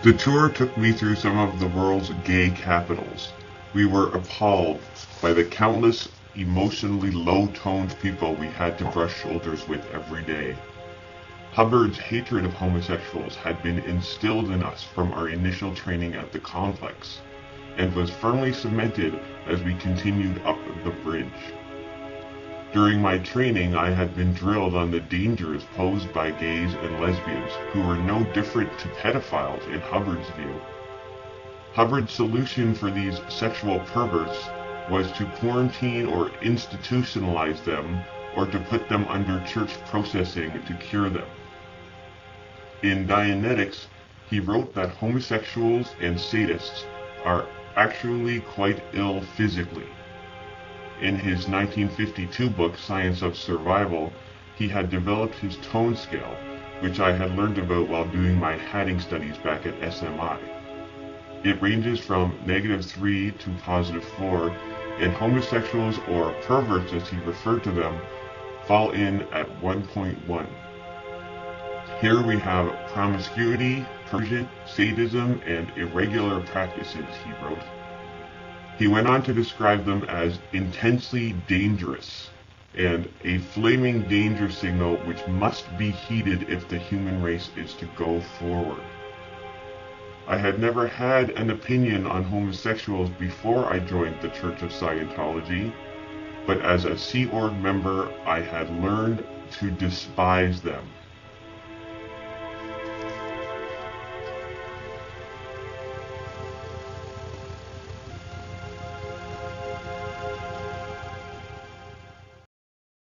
The tour took me through some of the world's gay capitals. We were appalled by the countless emotionally low-toned people we had to brush shoulders with every day. Hubbard's hatred of homosexuals had been instilled in us from our initial training at the complex, and was firmly cemented as we continued up the bridge. During my training, I had been drilled on the dangers posed by gays and lesbians, who were no different to pedophiles in Hubbard's view. Hubbard's solution for these sexual perverts was to quarantine or institutionalize them, or to put them under church processing to cure them. In Dianetics, he wrote that homosexuals and sadists are actually quite ill physically. In his 1952 book, Science of Survival, he had developed his tone scale, which I had learned about while doing my hatting studies back at SMI. It ranges from negative 3 to positive 4, and homosexuals, or perverts as he referred to them, fall in at 1.1. Here we have promiscuity, perversion, sadism, and irregular practices, he wrote. He went on to describe them as intensely dangerous and a flaming danger signal which must be heeded if the human race is to go forward. I had never had an opinion on homosexuals before I joined the Church of Scientology, but as a Sea Org member I had learned to despise them.